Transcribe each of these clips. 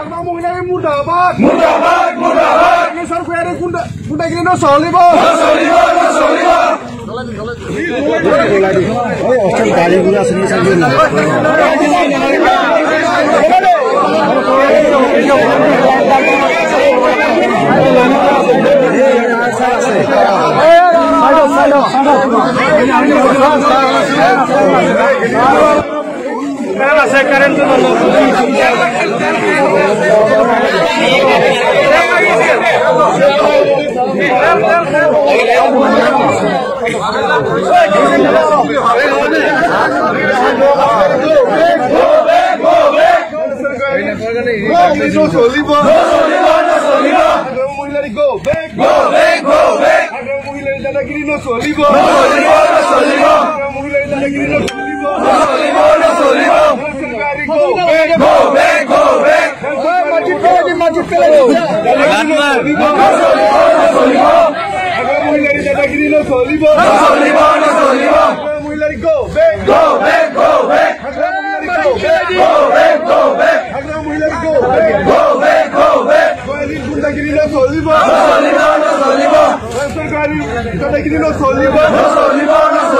Bang Mamung ini muda bang. Muda bang, muda bang. Ini soal kueri kuda kuda gini no soli bang. No soli bang, no soli bang. Oh, gaji gula sini sendiri. Halo, halo, halo. Espera, secarem চলিব চলিব চলিব limão. Vem, vem, vem. Não sou limão, não sou limão. Agora a mulher está aqui no Solibor. Não sou limão, não sou limão. Agora a mulher está aqui no Solibor. Go, vem, go, vem. Agora a mulher está aqui no Solibor. Não sou limão, não sou limão. Agora a mulher está aqui no Solibor. Não sou limão, não sou limão.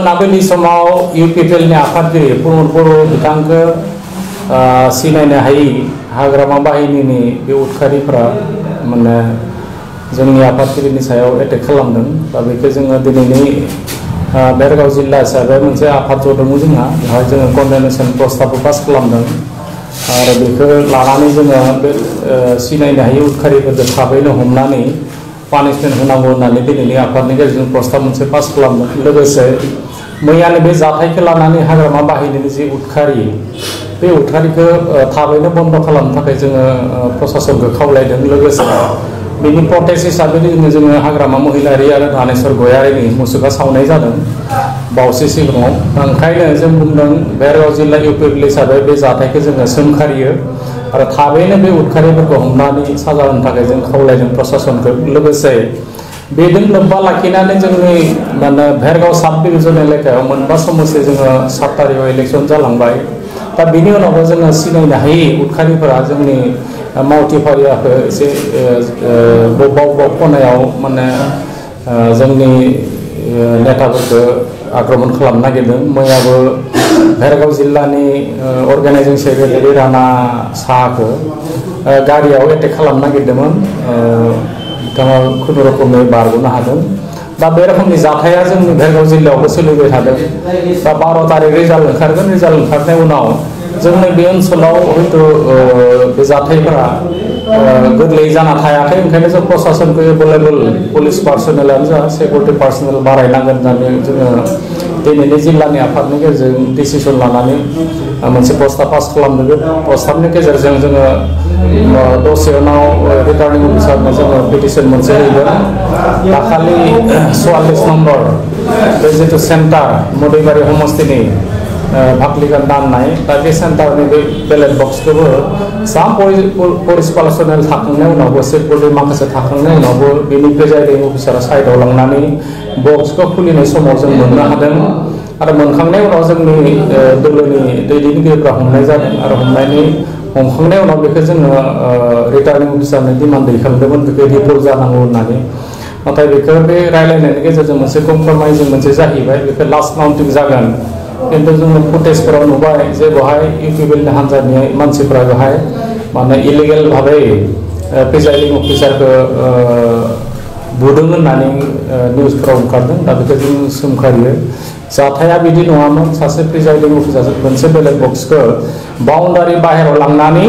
मोनाबिलि समाव इउ पि P L नि आफादगिरि प्रमद बर' हायि हाग्रामा बाहिनीनि बे उदखारिफ्रा माने जोंनि आफादगिरिनि सायाव एटेक खालामदों। दा बेखौ बेरगाव जिल्ला हिसाबै मोनसे आफाद जदोंमोन जोंहा। बेवहाय जोङो कन्डेनेसन प्रस्ताबबो पास खालामदों। आरो बेखौ लानानै जोङो बे सिनायनो हायि उदखारिफोरखौ थाबैनो हमनानै पानिशमेन्ट होनांगौ होननानै दिनैनि आफादनि गेजेरजों पास खालामदों। लोगोसे मैयानो बे जाथायखौ लानानै हाग्रामा बाहिनीनि जि उदखारि, बे उदखारिखौ थाबैनो बंद खालामनो थाखाय जोङो प्रसासनखौ खावलायदों लोगोसे। बेनि हाग्रामा महिलारि आरो धानेश्वर गयारिनि मुसुखा सावनाय जादों। बावैसो सिगाङाव ओंखायनो जों बुंदों, बेरगाव जिल्ला इउ पि पि एल हिसाबै बे जाथायखौ जोङो सोंखारियो आरो थाबैनो बे उदखारिफोरखौ हमनानै साजा होनो थाखाय जों खावलायदों बेजों लोब्बा लाखिनानै जोंनि माने भेरगाव साब डिभिजन एलेकायाव मोनबा समस्या जोङो सात तारिखआव इलेक्सन जालांबाय। दा बिनि उनावबो जोङो सिनायनो हायि उदखारिफोरा जोंनि ओ, मावथि फारियाखौ एसे बबेबा बबेबा खनायाव माने जोंनि नेताफोरखौ आक्रमण खालामनो नागिरदों। मैयाबो भेरगाव जिल्लानि अर्गानाइजिं सेक्रेटारि राणा साहाखौ गारियाव एटेक खालामनो नागिरदोंमोन। ओ, बिथाङा खुनुरुखुमै बारग'नो हादों दा बे रोखोमनि जाथाया जोंनि भेरगाव जिल्लायावबो सोलिबाय थादों दा बार' तारिख रिजाल्ट ओंखारगोन रिजाल्ट ओंखारनाय उनाव जोंनि बे ओनसोलाव हयथ' ओ, बे जाथायफोरा ओ, गोरलै जाना थायाखै ओंखायनो जों प्रसासनखौ एभेलेबल पुलिस पार्सनेलानो जा सिकिउरिटि पार्सनेल बारायनांगोन होननानै जोङो दिनैनि जिल्लानि आफादनि गेजेरजों डिसिसन लानानै ओ, मोनसे प्रस्ताब पास खालामदों प्रस्ताबनि गेजेरजों जोङो ओ, दसे उनाव रिटार्निं अफिसारनो जोङो पिटिसन मोनसे होगोन दाखालि चुवाल्लिस नम्बर बे जिथु सेन्टार मदैबारि हमस्टिनि भाकलिगान दाननाय दा बे सेन्टारनि बे बेलेट बक्सखौबो सा पुलिस पार्सनेल थाखांनायनि उनावबो सिकिउरिटि माखासे थाखांनायनि उनावबो बेनि प्रिजाइडिं अफिसारा साइडआव लांनानै बक्सखौ खुलिनाय समाव जों मोननो हादों आरो मोनखांनाय उनाव जोंनि ओ, दोलोनि दैदेनगिरिफ्रा हमनाय जादों आरो हमनायनि हमखांनाय उनाव बेखौ जोङो रिटार्निं अफिसारनो डिमान्ड दैखांदोंमोन बेखौ रिपर्ट जानांगौ होननानै नाथाय बेखौ बे रायलायनायनि गेजेरजों मोनसे कमप्रमाइज मोनसे जाहैबाय बेखौ लास्ट काउन्टिं जागोन खिन्थु जोङो फुटेजफोराव नुबाय जे बेवहाय इउपिबिएलनि हान्जानि मानसिफ्रा बेवहाय माने इलिगेल भाबै प्रिजाइडिं अफिसारखौ बुदों होननानै निउसफोराव ओंखारदों दा बेखौ जों सोंखारियो जाथाया बिदि नङामोन। सासे प्रिजाइडिं अफिसार मोनसे बेलेग बक्सखौ बाउन्डारि बाहेराव लांनानै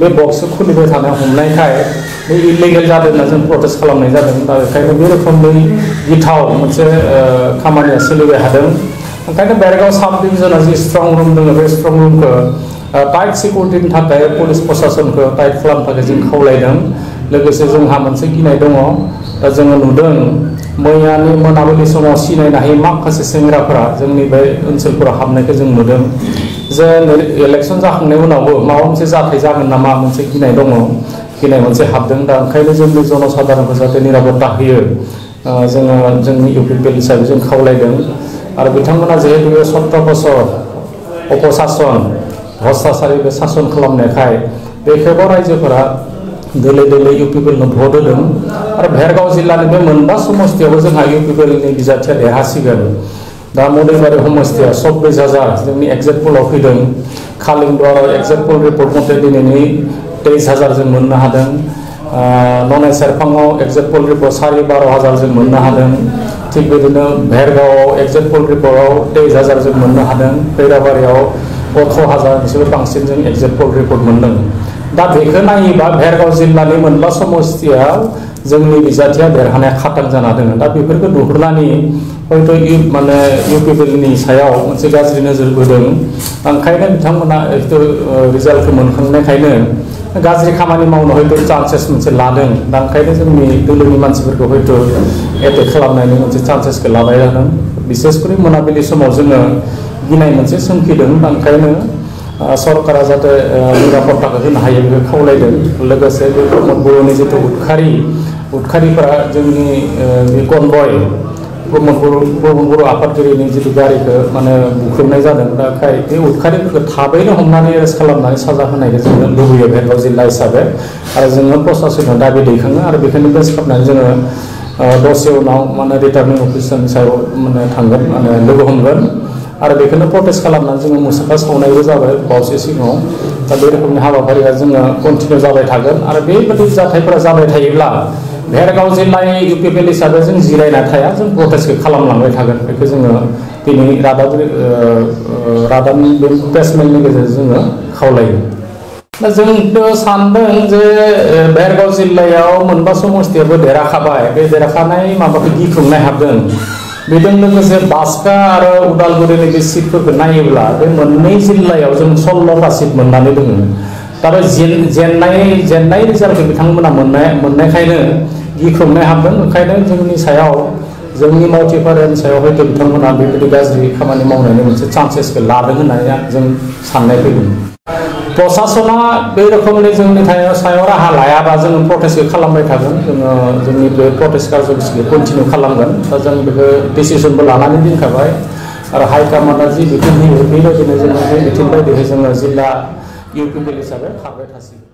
बे बक्सखौ खुलिबाय थानाय हमनायखाय बे इलिगेल जादों होनना जों प्रटेस्ट खालामनाय जादों। दा बेखायनो बे रोखोमनि गिथाव मोनसे खामानिया सोलिबाय थादों। ओंखायनो बेरगाव साब डिभिजनाव जि स्ट्रं रुम दङ, बे स्ट्रं रुमखौ टाइट सिकिउरिटिनि थाखाय पुलिस प्रशासनखौ टाइट खालामनो थाखाय जों खावलायदों। लोगोसे जोंहा मोनसे गिनाय दङ। दा जोङो नुदों मैयानि मोनाबिलि समाव सिनायनो हायै माखासे सेंग्राफोरा जोंनि बे ओनसोलफोराव हाबनायखौ जों नुदों जे इलेक्सन जाखांनायनि उनावबो माबा मोनसे जाथाय जागोन नामा मोनसे गिनाय दङ गिनाय मोनसे हाबदों दा ओंखायनो जोंनि जनसाधारनखौ जाहाथे निरापत्ता होयो ओ, जोङो जोंनि इउपिपिएल हिसाबै जों खावलायदों आरो बिथांमोना जिहेतु बे सत्र बसर अपसासन भ्रष्टाचारि बे सासन खालामनायखाय बेखौबो रायजोफोरा दोलो दोलो इउपिपिएलनो भट होदों आरो भेरगाव जिल्लानि बे मोनबा समस्तियावबो जोंहा इउपिपिएलनि बिजाथिया देरहासिगोन दा मदैबारि समस्तिया सब्बिस हाजार जोंनि एक्जेक्ट पलाव फैदों खालिंदुआराव एक्जेक्ट पल रिपर्ट मथे दिनैनि तेइस हाजार जों मोननो हादों ननाय सेरफाङाव एक्जेक्ट पल रिपर्ट सारि बार' हाजार जों मोननो हादों थिग बिदिनो भेरगावआव एक्जेक्ट पल रिपर्टआव तेइस हाजार जों मोननो हादों खैराबारियाव अथ्र' हाजार बिसोरो बांसिन जों एक्जेक्ट पल रिपर्ट मोनदों दा बेखौ नायोबा भेरगाव जिल्लानि मोनबा समस्तियाव जोंनि बिजाथिया देरहानाया खाथां जाना दङ। दा बेफोरखौ नुहुरनानै हयथ' इउ माने इउपिपिएलनि सायाव मोनसे गाज्रि नोजोर बोदों। ओंखायनो बिथांमोना हयथ' रिजाल्टखौ मोनखांनायखायनो गाज्रि खामानि मावनो हयथ' चान्सेस मोनसे लादों। दा ओंखायनो जोंनि दोलोनि मानसिफोरखौ हयथ' एटेक खालामनायनि मोनसे चान्सेसखौ लाबाय जादों बिसेसकरि मोनाबिलि समाव जोङो गिनाय मोनसे सोमखिदों दा ओंखायनो सरकारा जाहाथे निरापत्ताखौ होनो हायो बेखौ खावलायदों। लोगोसे बे प्रमद बर'नि जिथु उदखारि, उदखारिफोरा जोंनि बे कनभय प्रमद बर' प्रमद बर' आफादगिरिनि जिथु गारिखौ माने बुख्रुबनाय जादों। दा खाय बे उदखारिफोरखौ थाबैनो हमनानै एरेस्ट खालामनानै साजा होनायखौ जोङो लुबैयो भेरगाव जिल्ला हिसाबै। आरो जोङो प्रशासनाव दाबि दैखाङो आरो बेखायनो बेस खालामनानै जोङो दसे उनाव माने रिटार्निं अफिसारनि सायाव माने थांगोन, माने लोगो हमगोन। आरो बेखौनो प्रटेस्ट खालामनानै जोङो मुसुखा सावनायबो जाबाय बावैसो सिगाङाव। दा बे रोखोमनि हाबाफारिया जोङो कन्टिनिउ जाबाय थागोन आरो बेबायदि जाथायफोरा जाबाय थायोब्ला भेरगाव जिल्लानि इउपिपिएल हिसाबै जों जिरायना थाया, जों प्रटेस्टखौ खालामलांबाय थागोन। बेखौ जोङो दिनै रादाब रादाबनि बे प्रेसमेन्टनि गेजेरजों जोङो खावलायो। दा जोंथ' सानदों जे भेरगाव जिल्लायाव मोनबा समस्तियाबो देरहाखाबाय बे देरहाखानाय माबाखौ गिख्रंनाय हाबदों बेजों बाक्सा आरो उदालगुरिनि बे सिटफोरखौ नायोब्ला बे मोननै जिल्लायाव जों सल्ल'था सिट मोननानै दङ जेन- जेननाय जेननाय रिजाल्टखौ बिथांमोना मोननाय मोननायखायनो गिख्रंनाय हाबदों ओंखायनो जोंनि सायाव जोंनि मावथिफारिनि सायाव हयथ' बिथांमोना बेबायदि लादों होननानै जों साननाय प्रसासना बे रोखोमनि जोंनि थायाव सायाव राहा लायाबा जोङो प्रटेस्टखौ खालामबाय थागोन जोङो जोंनि बे प्रटेस्ट कार्ज'लिसिखौ कन्टिनिउ खालामगोन दा जों बेखौ डिसिसनबो लानानै दोनखाबाय आरो हाइकामान्डआ जि बिथोन होयो बेबायदिनो जोङो बे बिथोन बायदियै जोङो जिल्ला इउपिपिएल हिसाबै खारबाय थासिगोन